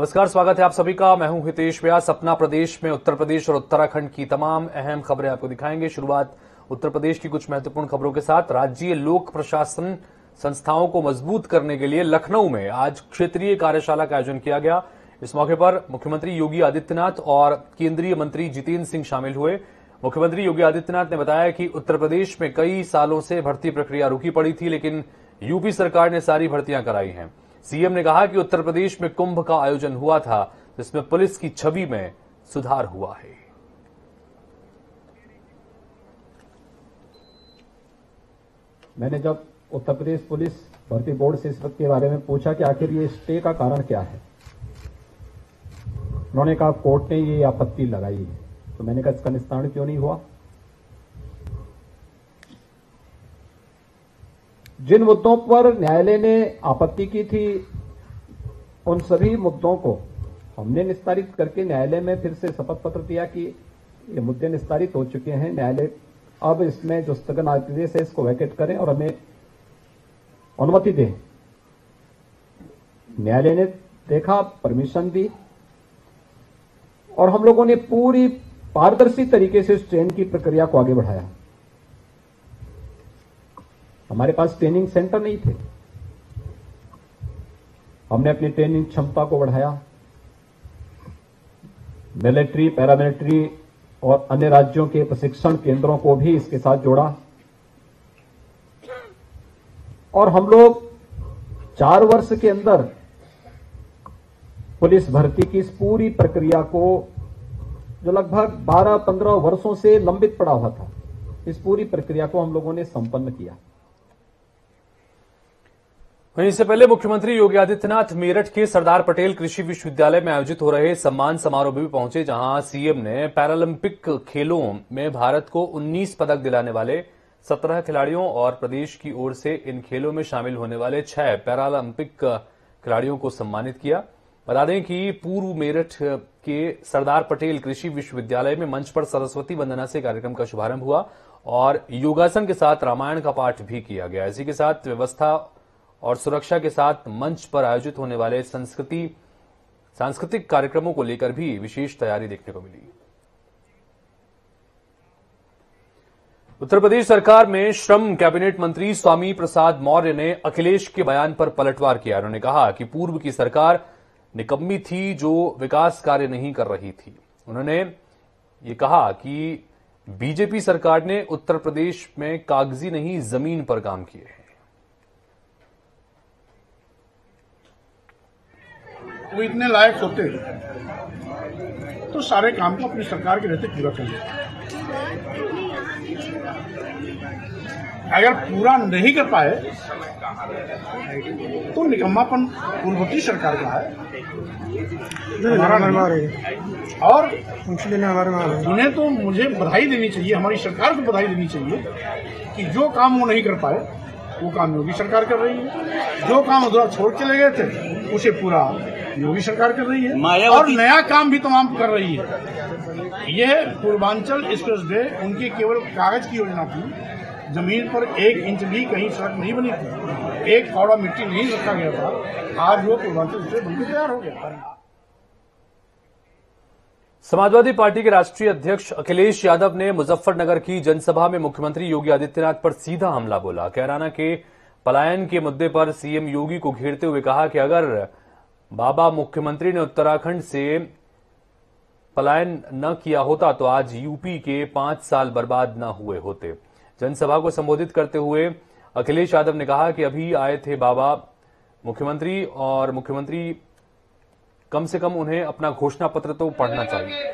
नमस्कार, स्वागत है आप सभी का। मैं हूँ हितेश व्यास। अपना प्रदेश में उत्तर प्रदेश और उत्तराखंड की तमाम अहम खबरें आपको दिखाएँगे। शुरुआत उत्तर प्रदेश की कुछ महत्वपूर्ण खबरों के साथ। राज्य लोक प्रशासन संस्थाओं को मज़बूत करने के लिए लखनऊ में आज क्षेत्रीय कार्यशाला का आयोजन किया गया। इस मौके पर मुख्यमंत्री योगी आदित्यनाथ और केंद्रीय मंत्री जितेंद्र सिंह शामिल हुए। मुख्यमंत्री योगी आदित्यनाथ ने बताया कि उत्तर प्रदेश में कई सालों से भर्ती प्रक्रिया रुकी पड़ी थी, लेकिन यूपी सरकार ने सारी भर्तियाँ कराई हैं। सीएम ने कहा कि उत्तर प्रदेश में कुंभ का आयोजन हुआ था, जिसमें पुलिस की छवि में सुधार हुआ है। मैंने जब उत्तर प्रदेश पुलिस भर्ती बोर्ड से इस वक्त के बारे में पूछा कि आखिर ये स्टे का कारण क्या है, उन्होंने कहा, कोर्ट ने ये आपत्ति लगाई है। तो मैंने कहा, इसका निस्तारण क्यों नहीं हुआ? जिन मुद्दों पर न्यायालय ने आपत्ति की थी, उन सभी मुद्दों को हमने निस्तारित करके न्यायालय में फिर से शपथ पत्र दिया कि ये मुद्दे निस्तारित हो चुके हैं। न्यायालय अब इसमें जो स्थगन आदेश है, इसको वैकेट करें और हमें अनुमति दें। न्यायालय ने देखा, परमिशन दी और हम लोगों ने पूरी पारदर्शी तरीके से उस ट्रेन की प्रक्रिया को आगे बढ़ाया। हमारे पास ट्रेनिंग सेंटर नहीं थे। हमने अपनी ट्रेनिंग क्षमता को बढ़ाया। मिलिट्री पैरामिलिट्री और अन्य राज्यों के प्रशिक्षण केंद्रों को भी इसके साथ जोड़ा। और हम लोग चार वर्ष के अंदर पुलिस भर्ती की इस पूरी प्रक्रिया को, जो लगभग 12-15 वर्षों से लंबित पड़ा हुआ था, इस पूरी प्रक्रिया को हम लोगों ने संपन्न किया। वहीं इससे पहले मुख्यमंत्री योगी आदित्यनाथ मेरठ के सरदार पटेल कृषि विश्वविद्यालय में आयोजित हो रहे सम्मान समारोह में भी पहुँचे, जहाँ सीएम ने पैरालंपिक खेलों में भारत को 19 पदक दिलाने वाले 17 खिलाड़ियों और प्रदेश की ओर से इन खेलों में शामिल होने वाले छह पैरालंपिक खिलाड़ियों को सम्मानित किया। बता दें कि पूर्व मेरठ के सरदार पटेल कृषि विश्वविद्यालय में मंच पर सरस्वती वंदना से कार्यक्रम का शुभारंभ हुआ और योगासन के साथ रामायण का पाठ भी किया गया। इसी के साथ व्यवस्था और सुरक्षा के साथ मंच पर आयोजित होने वाले संस्कृति, सांस्कृतिक कार्यक्रमों को लेकर भी विशेष तैयारी देखने को मिली। उत्तर प्रदेश सरकार में श्रम कैबिनेट मंत्री स्वामी प्रसाद मौर्य ने अखिलेश के बयान पर पलटवार किया। उन्होंने कहा कि पूर्व की सरकार निकम्मी थी जो विकास कार्य नहीं कर रही थी। उन्होंने ये कहा कि बीजेपी सरकार ने उत्तर प्रदेश में कागज़ी नहीं, ज़मीन पर काम किए हैं। वो इतने लायक होते तो सारे काम को अपनी सरकार के रहते पूरा कर लेते। अगर पूरा नहीं कर पाए तो निकम्मापन पूर्ववर्ती सरकार का है। हमारा। और उन्हें तो मुझे बधाई देनी चाहिए हमारी सरकार को बधाई देनी चाहिए कि जो काम वो नहीं कर पाए वो काम योगी सरकार कर रही है। जो काम अधूरा छोड़ के ले गए थे उसे पूरा योगी सरकार कर रही है। और नया काम भी तमाम कर रही है। ये पूर्वांचल एक्सप्रेस वे उनकी केवल कागज़ की योजना थी। ज़मीन पर एक इंच भी कहीं सड़क नहीं बनी थी। एक कौड़ा मिट्टी नहीं रखा गया था। आज वो पूर्वांचल एक्सप्रेस बनकर तैयार हो गया। समाजवादी पार्टी के राष्ट्रीय अध्यक्ष अखिलेश यादव ने मुजफ्फरनगर की जनसभा में मुख्यमंत्री योगी आदित्यनाथ पर सीधा हमला बोला। कैराना के पलायन के मुद्दे पर सीएम योगी को घेरते हुए कहा कि अगर बाबा मुख्यमंत्री ने उत्तराखंड से पलायन न किया होता तो आज यूपी के पाँच साल बर्बाद न हुए होते। जनसभा को संबोधित करते हुए अखिलेश यादव ने कहा कि अभी आए थे बाबा मुख्यमंत्री और मुख्यमंत्री कम से कम उन्हें अपना घोषणा पत्र तो पढ़ना चाहिए।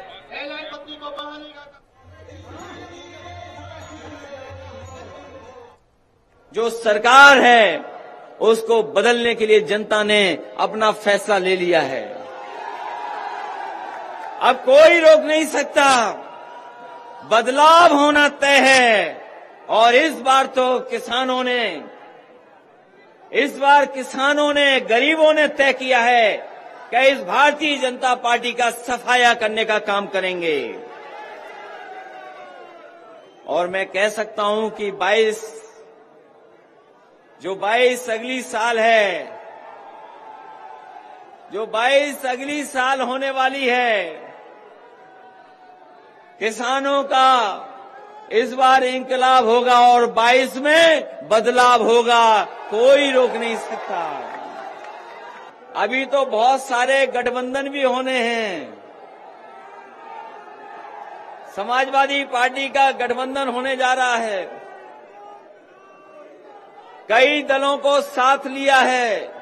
जो सरकार है उसको बदलने के लिए जनता ने अपना फैसला ले लिया है। अब कोई रोक नहीं सकता। बदलाव होना तय है। और इस बार तो किसानों ने, इस बार किसानों ने, गरीबों ने तय किया है कि इस भारतीय जनता पार्टी का सफाया करने का काम करेंगे। और मैं कह सकता हूँ कि 22 जो 22 अगली साल है, जो 22 अगली साल होने वाली है, किसानों का इस बार इंकलाब होगा और 22 में बदलाव होगा, कोई रोक नहीं सकता। अभी तो बहुत सारे गठबंधन भी होने हैं। समाजवादी पार्टी का गठबंधन होने जा रहा है। कई दलों को साथ लिया है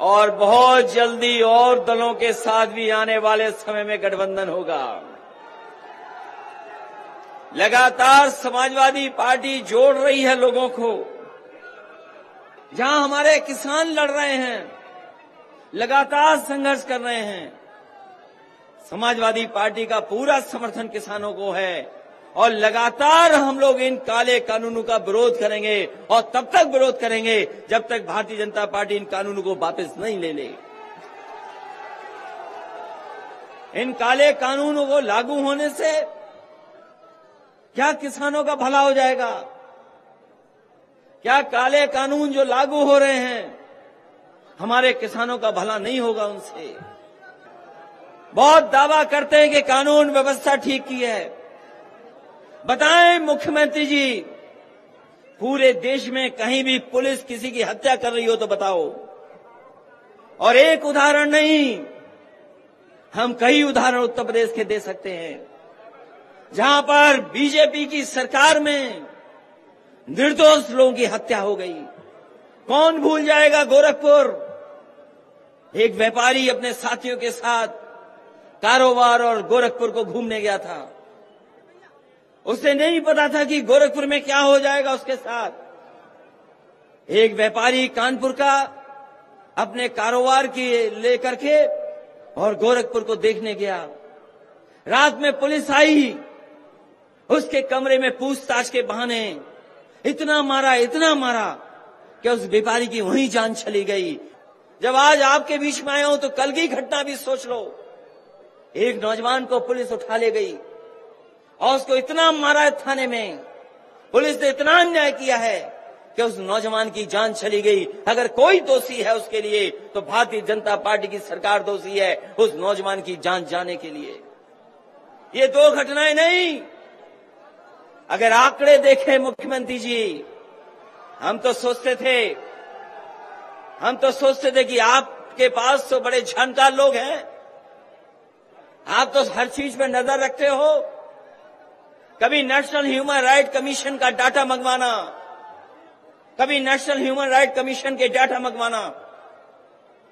और बहुत जल्दी और दलों के साथ भी आने वाले समय में गठबंधन होगा। लगातार समाजवादी पार्टी जोड़ रही है लोगों को। जहाँ हमारे किसान लड़ रहे हैं, लगातार संघर्ष कर रहे हैं, समाजवादी पार्टी का पूरा समर्थन किसानों को है। और लगातार हम लोग इन काले कानूनों का विरोध करेंगे और तब तक विरोध करेंगे जब तक भारतीय जनता पार्टी इन कानूनों को वापस नहीं ले ले। इन काले कानूनों को लागू होने से क्या किसानों का भला हो जाएगा? क्या काले कानून जो लागू हो रहे हैं, हमारे किसानों का भला नहीं होगा उनसे? बहुत दावा करते हैं कि कानून व्यवस्था ठीक की है। बताएँ मुख्यमंत्री जी, पूरे देश में कहीं भी पुलिस किसी की हत्या कर रही हो तो बताओ। और एक उदाहरण नहीं, हम कई उदाहरण उत्तर प्रदेश के दे सकते हैं। जहाँ पर बीजेपी की सरकार में निर्दोष लोगों की हत्या हो गई। कौन भूल जाएगा गोरखपुर? एक व्यापारी अपने साथियों के साथ कारोबार और गोरखपुर को घूमने गया था। उसे नहीं पता था कि गोरखपुर में क्या हो जाएगा उसके साथ। एक व्यापारी कानपुर का अपने कारोबार की लेकर के और गोरखपुर को देखने गया। रात में पुलिस आई, उसके कमरे में पूछताछ के बहाने इतना मारा इतना मारा कि उस व्यापारी की वहीं जान चली गई। जब आज आपके बीच में आया हूँ तो कल की घटना भी सोच लो। एक नौजवान को पुलिस उठा ले गई। और उसको इतना मारा है थाने में। पुलिस ने इतना अन्याय किया है कि उस नौजवान की जान चली गई। अगर कोई दोषी है उसके लिए तो भारतीय जनता पार्टी की सरकार दोषी है उस नौजवान की जान जाने के लिए। ये दो घटनाएँ नहीं। अगर आंकड़े देखें मुख्यमंत्री जी, हम तो सोचते थे, हम तो सोचते थे कि आपके पास तो बड़े जानकार लोग हैं। आप तो हर चीज़ में नज़र रखते हो। कभी नेशनल ह्यूमन राइट कमीशन का डाटा मंगवाना, कभी नेशनल ह्यूमन राइट कमीशन के डाटा मंगवाना,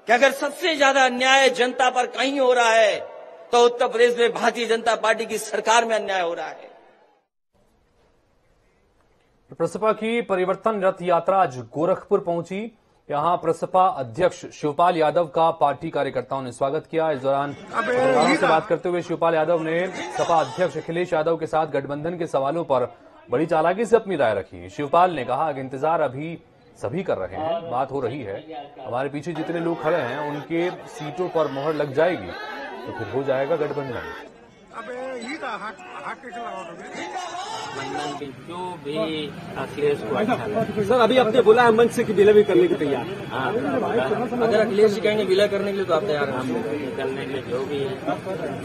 कि अगर सबसे ज़्यादा अन्याय जनता पर कहीं हो रहा है तो उत्तर प्रदेश में भारतीय जनता पार्टी की सरकार में अन्याय हो रहा है। प्रसपा की परिवर्तन रथ यात्रा आज गोरखपुर पहुँची। यहाँ प्रसपा अध्यक्ष शिवपाल यादव का पार्टी कार्यकर्ताओं ने स्वागत किया। इस दौरान पत्रकारों से बात करते हुए शिवपाल यादव ने सपा अध्यक्ष अखिलेश यादव के साथ गठबंधन के सवालों पर बड़ी चालाकी से अपनी राय रखी। शिवपाल ने कहा कि इंतज़ार अभी सभी कर रहे हैं बात हो रही है हमारे पीछे जितने लोग खड़े हैं उनके सीटों पर मोहर लग जाएगी तो फिर हो जाएगा गठबंधन। गठबंधन जो भी अखिलेश को अच्छा लगे। सर अभी आपने बोला है मंच से कि विलय भी करने के तैयार। हाँ अगर अखिलेश जी कहेंगे विलय करने के लिए तो आप तैयार हैं। हम निकलने के जो भी है।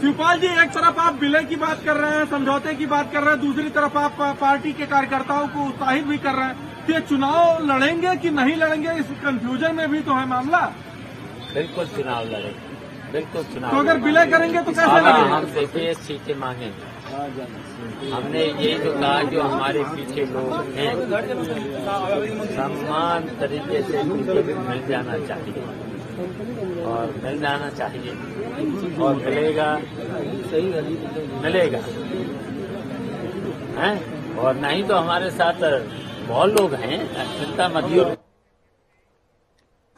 शिवपाल जी एक तरफ़ आप विलय की बात कर रहे हैं समझौते की बात कर रहे हैं दूसरी तरफ़ आप पार्टी के कार्यकर्ताओं को उत्साहित भी कर रहे हैं। कि ये चुनाव लड़ेंगे कि नहीं लड़ेंगे इस कंफ्यूजन में भी तो है मामला। बिल्कुल चुनाव लड़ेंगे। बिल्कुल चुनाव तो अगर विलय करेंगे तो कैसे हाँ, लड़ेंगे? हम देखिए सीटें मांगेंगे। हमने ये तो कहा जो हमारे पीछे लोग हैं। समान तरीके से उनको भी मिल जाना चाहिए और मिल जाना चाहिए। और मिलेगा मिलेगा। हैं? और नहीं तो हमारे साथ बहुत लोग हैं, चिंता मत करो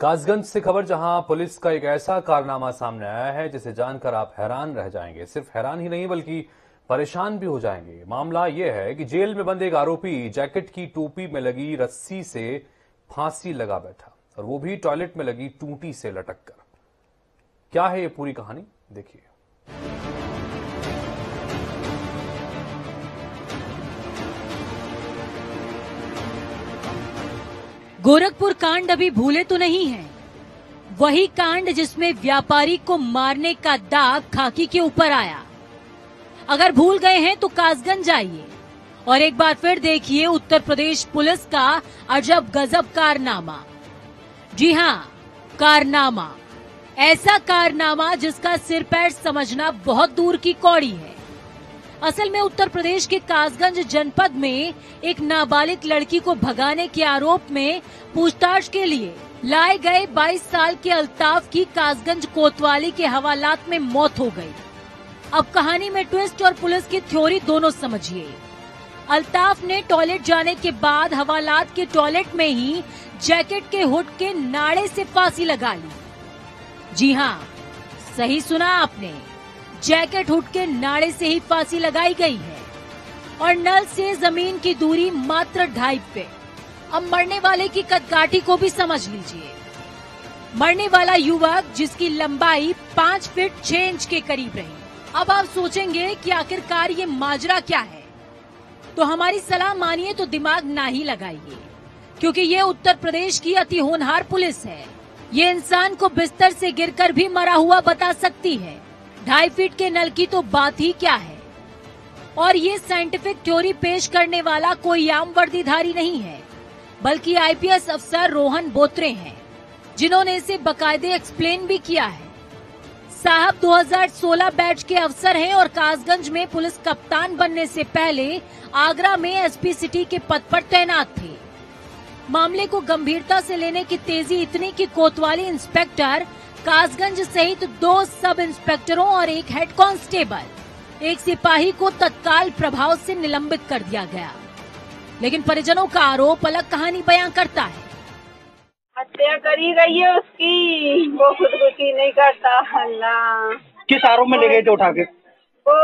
कासगंज से खबर जहाँ पुलिस का एक ऐसा कारनामा सामने आया है, जिसे जानकर आप हैरान रह जाएँगे। सिर्फ़ हैरान ही नहीं, बल्कि परेशान भी हो जाएँगे। मामला यह है कि जेल में बंद एक आरोपी जैकेट की टोपी में लगी रस्सी से फांसी लगा बैठा और वो भी टॉयलेट में लगी टूटी से लटक कर क्या है ये पूरी कहानी? देखिए। गोरखपुर कांड अभी भूले तो नहीं है। वही कांड जिसमें व्यापारी को मारने का दाग खाकी के ऊपर आया। अगर भूल गए हैं तो कासगंज आइए और एक बार फिर देखिए उत्तर प्रदेश पुलिस का अजब गजब कारनामा। जी हाँ कारनामा। ऐसा कारनामा जिसका सिर पैर समझना बहुत दूर की कौड़ी है। असल में उत्तर प्रदेश के कासगंज जनपद में एक नाबालिग लड़की को भगाने के आरोप में पूछताछ के लिए लाए गए 22 साल के अल्ताफ की कासगंज कोतवाली के हवालात में मौत हो गई। अब कहानी में ट्विस्ट और पुलिस की थ्योरी दोनों समझिए। अल्ताफ ने टॉयलेट जाने के बाद हवालात के टॉयलेट में ही जैकेट के हुड के नाड़े से फांसी लगा ली। जी हाँ सही सुना आपने। जैकेट हुड के नाड़े से ही फांसी लगाई गई है। और नल से ज़मीन की दूरी मात्र ढाई फीट अब मरने वाले की कदकाठी को भी समझ लीजिए। मरने वाला युवक, जिसकी लंबाई पाँच फीट छह इंच के करीब रही। अब आप सोचेंगे कि आखिरकार ये माजरा क्या है? तो हमारी सलाह मानिए तो दिमाग ना ही लगाइए, क्योंकि ये उत्तर प्रदेश की अति होनहार पुलिस है। ये इंसान को बिस्तर से गिरकर भी मरा हुआ बता सकती है। ढाई फीट के नल की तो बात ही क्या है? और ये साइंटिफिक थ्योरी पेश करने वाला कोई आम वर्दीधारी नहीं है, बल्कि आईपीएस अफसर रोहन बोत्रे हैं, जिन्होंने इसे बकायदे एक्सप्लेन भी किया है। साहब 2016 बैच के अफसर हैं और कासगंज में पुलिस कप्तान बनने से पहले आगरा में एसपी सिटी के पद पर तैनात थे। मामले को गंभीरता से लेने की तेज़ी इतनी कि कोतवाली इंस्पेक्टर, कासगंज सहित दो सब इंस्पेक्टरों और एक हेड कांस्टेबल, एक सिपाही को तत्काल प्रभाव से निलंबित कर दिया गया। लेकिन परिजनों का आरोप अलग कहानी बयां करता है। हत्या करी गई है उसकी। वो खुदकुशी नहीं करता। अल्लाह। किस आरोप में ले गए थे उठा के वो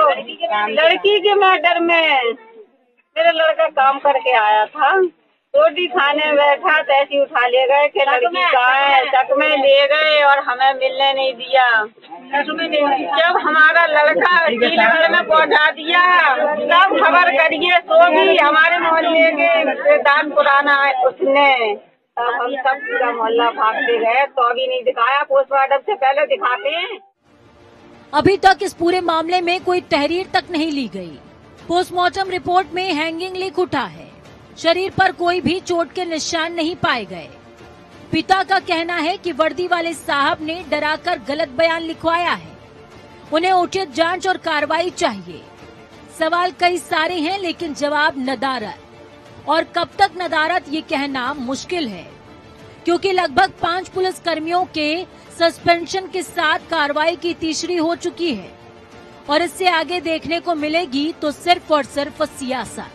लड़की के मैटर में। मेरा लड़का काम करके आया था। रोटी खाने में बैठा तो ऐसे उठा ले गए कि लड़की कहाँ है चक में ले गए और हमें मिलने नहीं दिया। जब हमारा लड़का टीलगढ़ में पहुँचा दिया तब खबर करिए तो भी हमारे मोहल्ले के दान पुराना है उसने। तब हम सब पूरा मोहल्ला भागते गए तो अभी नहीं दिखाया पोस्टमार्टम से, पहले दिखाते हैं। अभी तक इस पूरे मामले में कोई तहरीर तक नहीं ली गई। पोस्टमार्टम रिपोर्ट में हैंगिंग लिख उठा है। शरीर पर कोई भी चोट के निशान नहीं पाए गए। पिता का कहना है कि वर्दी वाले साहब ने डराकर गलत बयान लिखवाया है। उन्हें उचित जाँच और कार्रवाई चाहिए। सवाल कई सारे हैं, लेकिन जवाब नदारत और कब तक नदारत ये कहना मुश्किल है? क्योंकि लगभग पाँच पुलिस कर्मियों के सस्पेंशन के साथ कार्रवाई की तीसरी हो चुकी है। और इससे आगे देखने को मिलेगी तो सिर्फ़ और सिर्फ़ सियासत।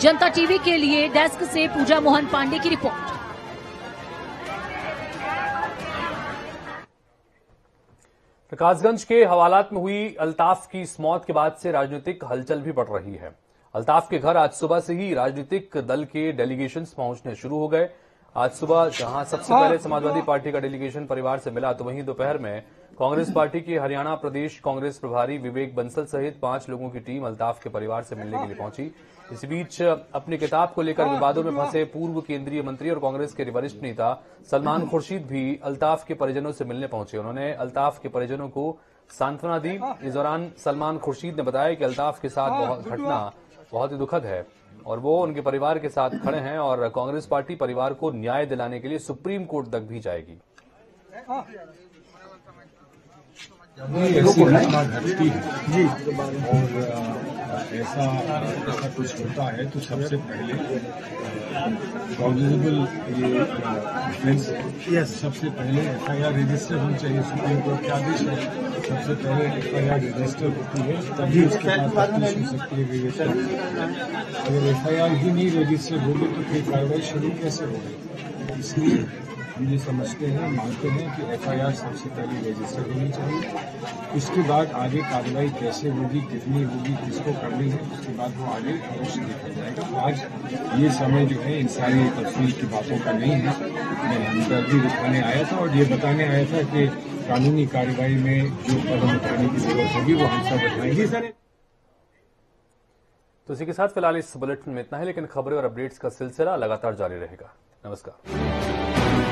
जनता टीवी के लिए डेस्क से पूजा मोहन पांडे की रिपोर्ट। प्रकाशगंज के हवालात में हुई अल्ताफ की इस मौत के बाद से राजनीतिक हलचल भी बढ़ रही है। अल्ताफ के घर आज सुबह से ही राजनीतिक दल के डेलीगेशन पहुँचने शुरू हो गए। आज सुबह जहाँ सबसे पहले समाजवादी पार्टी का डेलीगेशन परिवार से मिला तो वहीं दोपहर में कांग्रेस पार्टी के हरियाणा प्रदेश कांग्रेस प्रभारी विवेक बंसल सहित पाँच लोगों की टीम अल्ताफ के परिवार से मिलने के लिए पहुँची। इस बीच अपनी किताब को लेकर विवादों में फंसे पूर्व केंद्रीय मंत्री और कांग्रेस के वरिष्ठ नेता सलमान खुर्शीद भी अल्ताफ के परिजनों से मिलने पहुँचे। उन्होंने अल्ताफ के परिजनों को सांत्वना दी। इस दौरान सलमान खुर्शीद ने बताया कि अल्ताफ के साथ बहुत घटना बहुत ही दुखद है। और वो उनके परिवार के साथ खड़े हैं और कांग्रेस पार्टी परिवार को न्याय दिलाने के लिए सुप्रीम कोर्ट तक भी जाएगी। जी। ऐसा ऐसा कुछ होता है तो सबसे पहले कॉग्निजेबल ये है। यस सबसे पहले एफ़ आई आर रजिस्टर होनी चाहिए सुप्रीम कोर्ट के आदेश है। सबसे पहले एफ़ आई आर रजिस्टर होती है तभी उसके बाद हो सकती है अगर एफ़ आई आर ही नहीं रजिस्टर होगी तो फिर कार्रवाई शुरू कैसे होगी? इसलिए हम ये समझते हैं, मानते हैं कि एफआईआर सबसे पहले रजिस्टर होनी चाहिए। उसके बाद आगे कार्रवाई कैसे होगी, कितनी होगी, किसको करनी है, उसके बाद वो आगे अवश्य देखा जाएगा। आज ये समय जो है, इन सारी तफसील की बातों का नहीं है। मैं हमदर्दी दिखाने आया था और ये बताने आया था कि कानूनी कार्रवाई में जो कदम उठाने की ज़रूरत होगी, वो हम सब सर तो इसी के साथ फ़िलहाल इस बुलेटिन में इतना है, लेकिन खबरें और अपडेट्स का सिलसिला लगातार जारी रहेगा। नमस्कार।